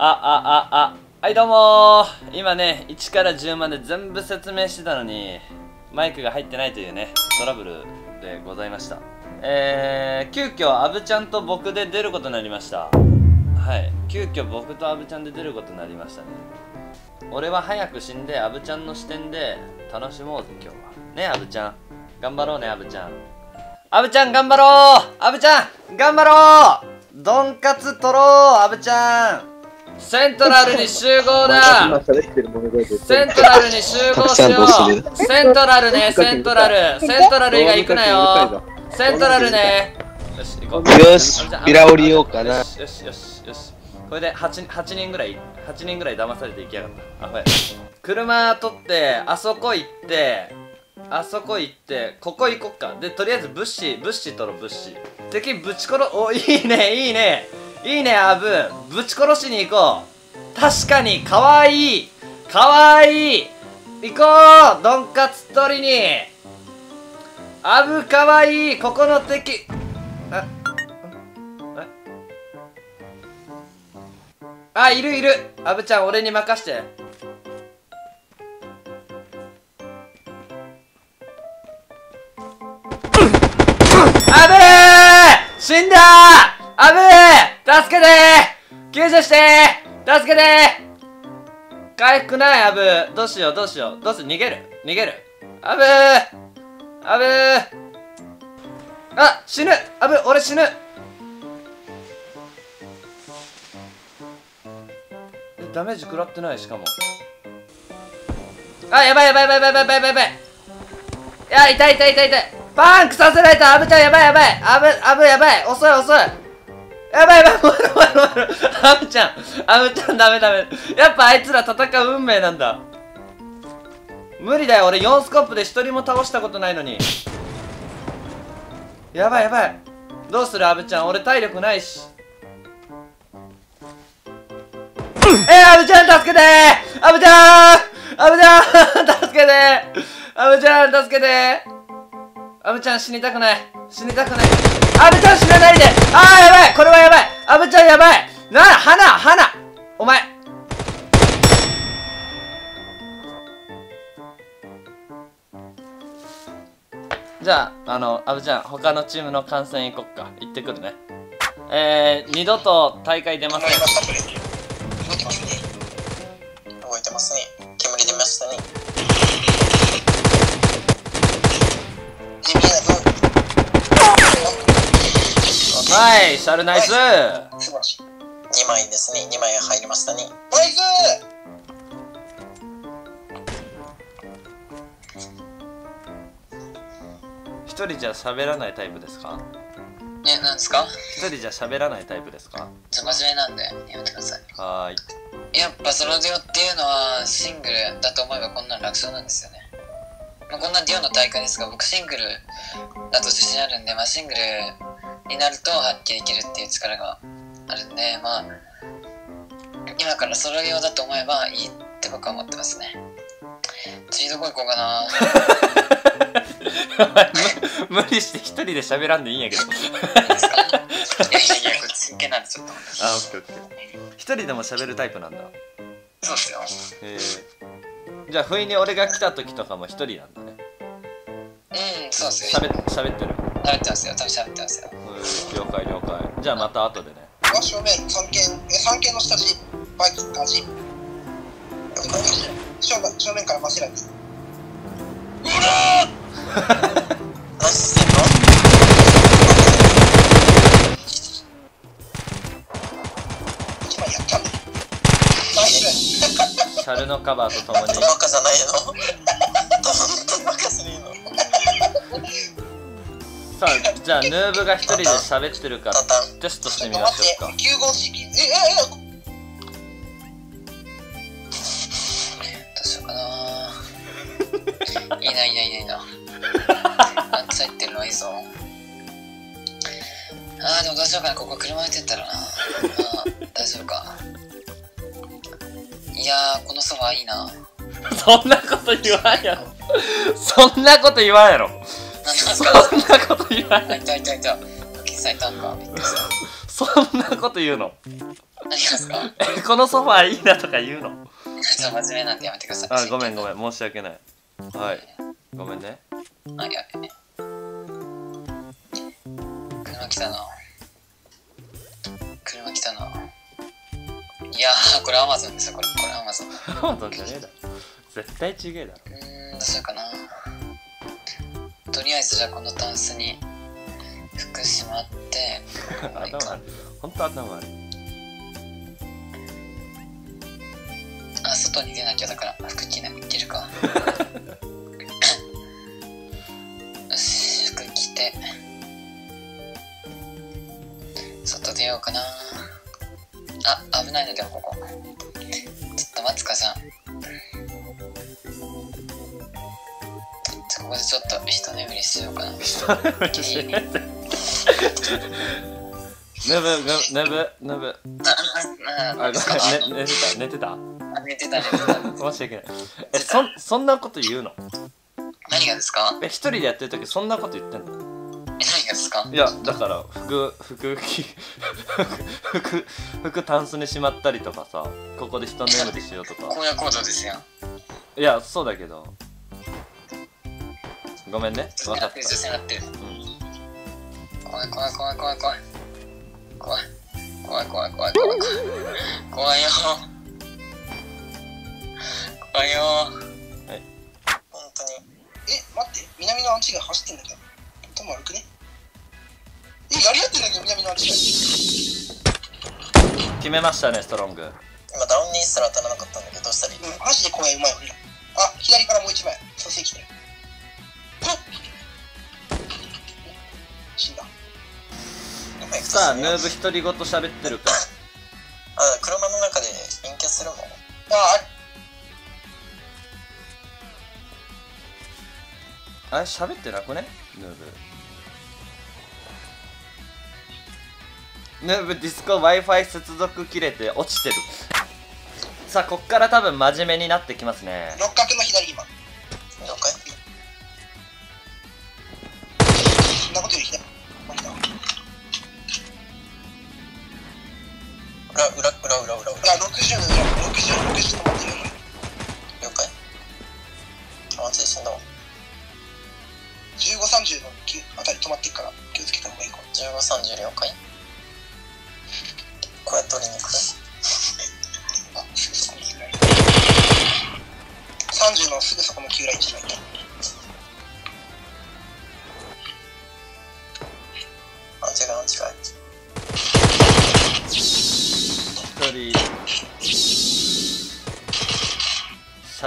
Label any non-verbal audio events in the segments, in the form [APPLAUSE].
あ、あ、あ、あ、はいどうも今ね、1から10まで全部説明してたのに、マイクが入ってないというね、トラブルでございました。えー、急遽、アブちゃんと僕で出ることになりました。はい。急遽僕とアブちゃんで出ることになりましたね。俺は早く死んで、アブちゃんの視点で楽しもうぜ、今日は。ね、アブちゃん。頑張ろうね、アブちゃん。アブちゃん頑張ろうアブちゃん頑張ろうドンカツ取ろうアブちゃんセントラルに集合だ。セントラルに集合しよう。セントラルね、セントラル。セントラル以外行くなよ。セントラルね。よし、行こう。よし、ビラ降りようかな。よしよしよしこれで 8, 8人ぐらい8人ぐらい騙されて行きやがった。あ、ほや。車取ってあそこ行ってあそこ行ってここ行こっか。でとりあえず物資物資取ろう物資。敵ぶち殺おいいねいいねいいねアブ。ぶち殺しに行こう。確かにかわいい。かわいい。行こうドンカツ取りに。アブかわいい。ここの敵。ああいるいる。アブちゃん俺に任して。アブ！ー死んだ！アブ！ー助けて救助して助けて回復ないアブ。ーどうしようどうしよう。どうする？逃げる。逃げる。アブー！アブー！あ死ぬ！アブー俺死ぬ！ダメージ食らってない？しかも。あやばいやばいやばいやばいやばいやばいい。や痛い痛い痛い痛い。パンクさせられたアブちゃんやばいやばい。アブ、アブやばい。遅い遅い。やばいやばいもるもるもるアブちゃんアブちゃんダメダメ。やっぱあいつら戦う運命なんだ。無理だよ俺4スコップで1人も倒したことないのに。やばいやばい。どうするアブちゃん。俺体力ないし。えー、アブちゃん助けて。アブちゃんアブちゃん助けて。アブちゃん助けて。アブちゃん死にたくない。死にたくない。アブちゃん死なないで。ああやばい。これはやばい。アブちゃんやばい。なあ花花。お前。じゃああのアブちゃん他のチームの観戦行こっか。行ってくるね。えー、二度と大会出ません。はいシャルナイス。素晴らしい。2枚ですね。2枚入りましたね。ナイス！一人じゃ喋らないタイプですか？え、なんですか？一人じゃ喋らないタイプですか？真面目なんでやめてください。はい。やっぱソロデュオっていうのはシングルだと思えばこんなん楽勝なんですよね。まあ、こんなデュオの大会ですが僕シングルだと自信あるんで、まあ、シングルになると発揮できるっていう力があるんでまあ今からソロ用だと思えばいいって僕は思ってますね。次どこ行こうかな。[LAUGHS] 無理して一人で喋らんでいいんやけど。いやいやこれ真剣なんでちょっとあオッケーオッケー。一人でも喋るタイプなんだ。そうっすよ。へえ。じゃあ不意に俺が来た時とかも一人なんだね。うんそうっすよ。喋喋ってる。喋ってますよ。多分喋ってますよ了解了解。じゃあまた後でね。正面三軒え三軒の下地バイク感じ正面正面から真っ白です。うら何してんの一枚やったナイスシャルのカバーとともに。[LAUGHS] バカじゃないの？さあじゃあヌーブが一人で喋ってるからテストしてみましょうか9号式えええどうしようかないいないいないいないなあんつ入ってるのいいぞあーでもどうしようかなここ車でてったらな大丈夫かいや、このそばいいな。そんなこと言わんやろ。そんなこと言わんやろ。そんなこと言わ [LAUGHS] んやろ。いたいたいた。時さいたんか。びっくりした。そんなこと言うの？何がですかえこのソファーいいなとか言うの？ちょっと真面目なんでやめてください。あごめんごめん申し訳ないはいごめんねあ、やべ。車来たな。車来たな。いやー、これアマゾンですよ、これ。これアマゾン。うアマゾンじゃねえだろ絶対違えだろーん、どうしようかな。えずじゃあこのタンスに服しまって、[LAUGHS] 頭悪いほんと頭悪いあ、外に出なきゃだから服着な着るか。[LAUGHS] よし、服着て、外出ようかな。あ、危ないのでもここ。ちょっと待つかさん。じゃあここでちょっと一眠りしようかな。ぬぶぬぶぬぶあ、あ、あ、あごめん、ね、寝てた？寝てた？あ寝てた寝てた。申し訳ない。えそんそんなこと言うの？何がですか？え一人でやってる時そんなこと言ってんの？え、何がですか？いやだから服服着服服タンスにしまったりとかさここで一眠りしようとか。荒野行動ですよ。いやそうだけどごめんね。分かった。うせなってる。怖い怖い怖い怖い怖い。怖い怖い怖い怖い怖い怖いよ。怖いよ。はい。本当に。え、待って、南のアンチが走ってんだけど。頭悪くね？え、やり合ってんだけど、南のアンチが。決めましたね、ストロング。今、ダウンにたら当たらなかったんだけど、どうしたらいい、うん、マジで怖い、うまい、あ、左からもう一枚。蘇生来てる。死んだ。さあヌーブ独り言喋ってるか。あ車の中で陰キャするもんあ、ああれ？喋ってなくね？ヌーブ。ヌーブディスコ Wi-Fi 接続切れて落ちてる。さあこっから多分真面目になってきますね。六角の左今。了解なことより左。マジだ。裏裏裏裏裏裏あ、60の裏、60、60止まってるよ、了解あ安心だわ15、30の9あたり止まってるから気をつけた方がいいかも。1530了解こりに行く？あ、すぐそこに9ライン。30のすぐそこの9ライン1枚いた。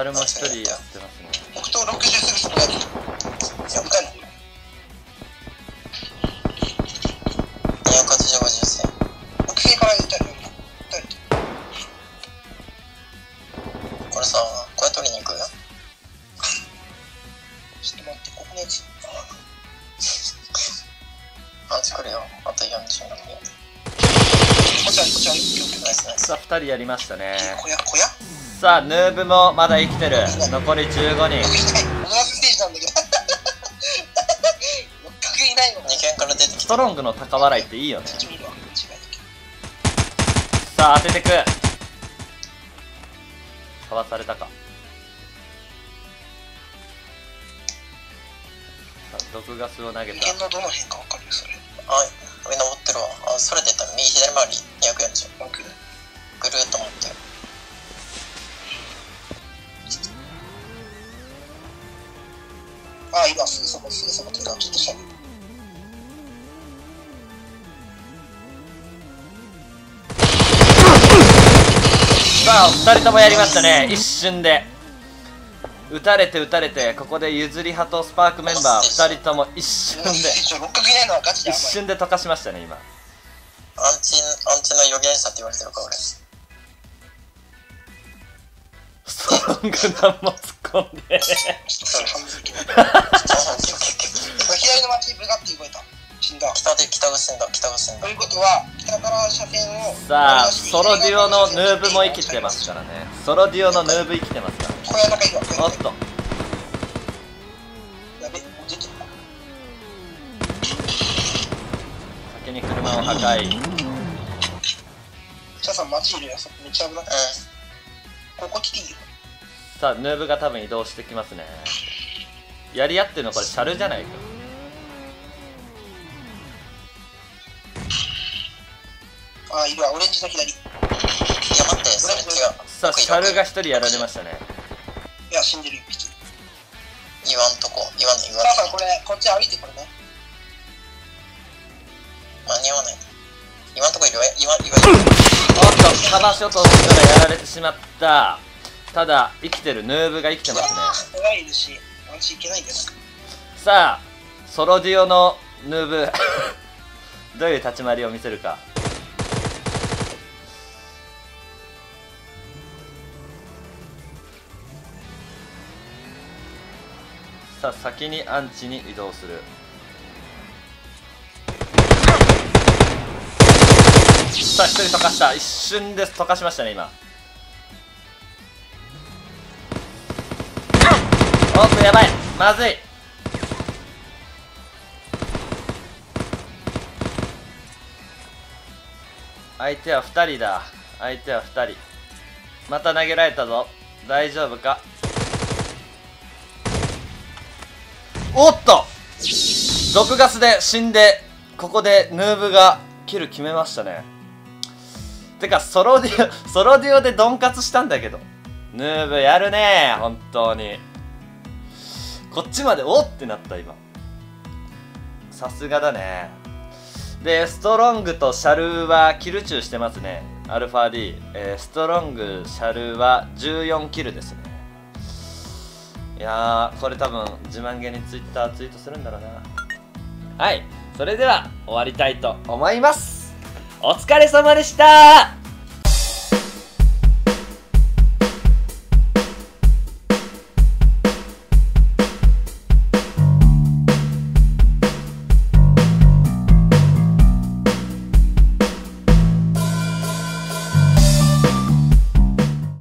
猿も一人やってますね。北東60すい。や、わかい。宮50。からた、これさ、これ取りに行くよ。ちょっと待って、ここのやつ。あ、作るよ。あと47分。こちら、こちは、よくないですね。さあ、2人やりましたね。さあヌーブもまだ生きてる残り15人スステージなんだけど。いないの。2軒から出てきスたトロングの高笑いっていいよねさあ当ててくかわされたか毒ガスを投げど。た剣のどの辺かわかるよ、それ。あ上登ってるわあそれでったら右左回り240僕あ、今すぐそこ、すぐそこっていうか、ちょっと下に。さあ2人ともやりましたね。一瞬で。撃たれて撃たれてここで譲り派とスパークメンバー2人とも一瞬で。一。瞬で溶かしましたね今。アンチアンチの予言者って言われてるか俺ストロング何も突っ込んでことは、北から車線を。さあソロデュオのヌーブも生きてますからねソロデュオのヌーブ生きてますから小屋の中いるわ。おっとやべ、出てる。先に車を破壊チャーさん街いるよ、めっちゃ危なここ来てい？いよ。さあヌーブが多分移動してきますねやり合ってるのこれシャルじゃないかあ、いるわ、オレンジの左。いん。いや、待って、それ違う。さあシャルが1人やられましたねや、死んでるよ、普通に。言わんとこ。言わない、言わない。これ、こっち歩いてこれね。間に合わない。言わんとこいるわ。言わん、言わん。おっとカバーショットからやられてしまったただ生きてるヌーブが生きてますね手がいるし、アンチいけないんです。さあソロデュオのヌーブ [LAUGHS] どういう立ち回りを見せるかさあ先にアンチに移動する。さあ一人溶かした。一瞬です溶かしましたね今。おっとやばい。まずい。相手は2人だ。相手は2人。また投げられたぞ。大丈夫か？おっと。毒ガスで死んでここでヌーブがキル決めましたね。てかソロデュオソロデュオでドンカツしたんだけど。ヌーブやるね本当に。こっちまでおってなった今。さすがだね。でストロングとシャルはキル中してますね。アルファ D、えーストロングシャルは14キルですね。いやーこれ多分自慢げにツイッターツイートするんだろうな。はいそれでは終わりたいと思います。お疲れ様でした